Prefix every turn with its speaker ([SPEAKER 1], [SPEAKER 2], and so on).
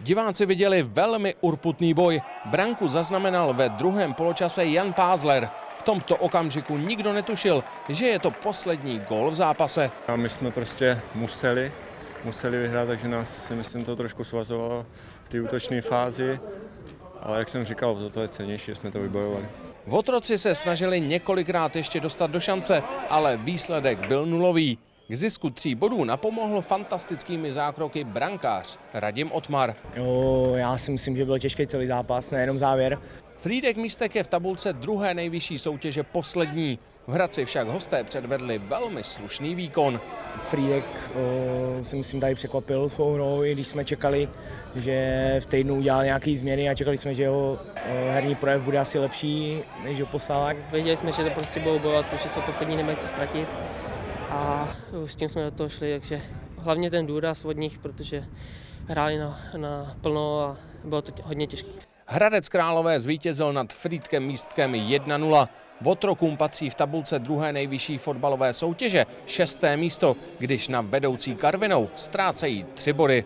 [SPEAKER 1] Diváci viděli velmi urputný boj. Branku zaznamenal ve druhém poločase Jan Pázler. V tomto okamžiku nikdo netušil, že je to poslední gol v zápase.
[SPEAKER 2] A my jsme prostě museli, museli vyhrát, takže nás si myslím to trošku svazovalo v té útočné fázi. Ale jak jsem říkal, to je cenější, že jsme to vybojovali.
[SPEAKER 1] Votroci se snažili několikrát ještě dostat do šance, ale výsledek byl nulový. K zisku tří bodů napomohl fantastickými zákroky brankář Radim Otmar.
[SPEAKER 3] Jo, já si myslím, že byl těžký celý zápas, nejenom závěr.
[SPEAKER 1] Frídek Místek je v tabulce druhé nejvyšší soutěže poslední. V Hradci však hosté předvedli velmi slušný výkon.
[SPEAKER 3] Frídek o, si myslím tady překvapil svou hrou, i když jsme čekali, že v týdnu udělal nějaké změny a čekali jsme, že jeho o, herní projev bude asi lepší než ho poslala.
[SPEAKER 4] Věděli jsme, že to prostě budou bojovat, protože jsou poslední, nemají co ztratit a s tím jsme do toho šli, takže hlavně ten důraz od nich, protože hráli na, na plno a bylo to hodně těžké.
[SPEAKER 1] Hradec Králové zvítězil nad Frýdkem Místkem 1-0. Votrokům patří v tabulce druhé nejvyšší fotbalové soutěže šesté místo, když na vedoucí Karvinou ztrácejí tři body.